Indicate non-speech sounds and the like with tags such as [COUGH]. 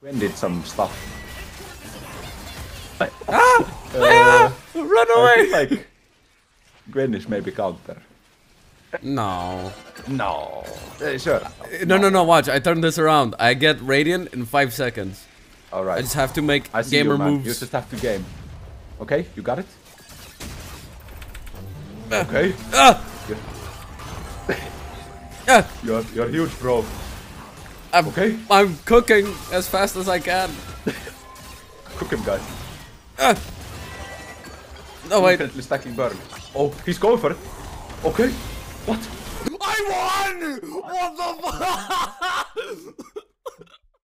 Gwen did some stuff. [LAUGHS] Ah! ah! Run away! feel like Gwen is maybe counter. No. No. Uh, sure. No, no, no, watch. I turn this around. I get Radiant in 5 seconds. All right. I just have to make I see gamer you, moves. You just have to game. Okay, you got it? Okay. Ah! Ah! [LAUGHS] You're, you're huge, bro. I'm, Okay. I'm cooking as fast as I can. [LAUGHS] Cook him, guys. Ah! No, wait. Infinitely stacking burn. Oh, he's going for it. Okay. What? I won! What the fuck? [LAUGHS]